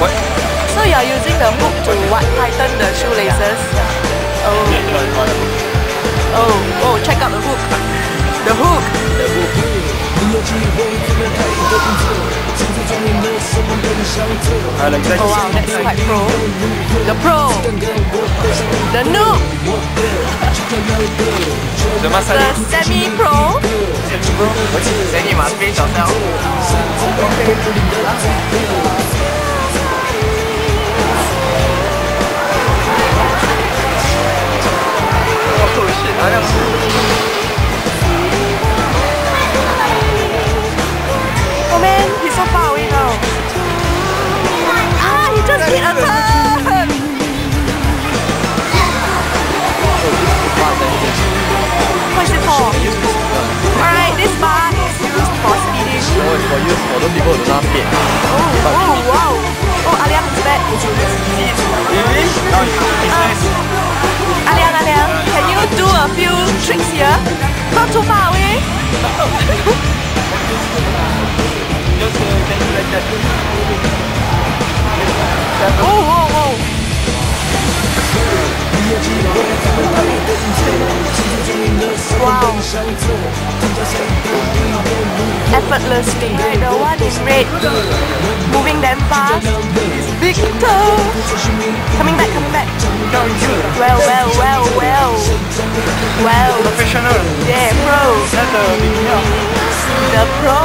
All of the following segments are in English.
What? So you're using the hook to what? Tighten the shoelaces? Oh. Oh, oh, check out the hook. The hook. Like that. Oh wow, that's quite pro. The pro. The noob. The. The semi-pro. Then you must face yourself. Oh Oh, oh, wow. Oh, Aliang is back. Really? No, it's nice. Aliang, Aliang, can you do a few tricks here? Not too far away. Oh, whoa, whoa. Wow. Effortlessly. Right, the one in red. Moving them fast. Victor. Coming back, coming back. Well, well, well, well. Well. Professional. Yeah, pro. Not the beginner. The pro.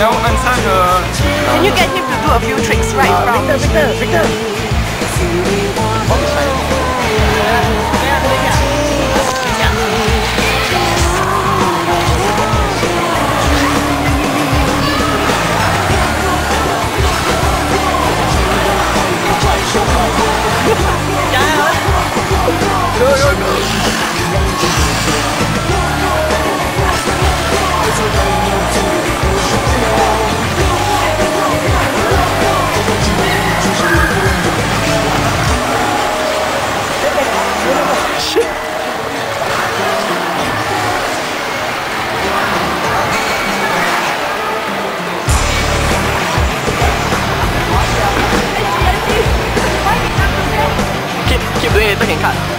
Now answer the uh, Can you get him to do a few tricks right uh, from? Victor, Victor, Victor. 这可看。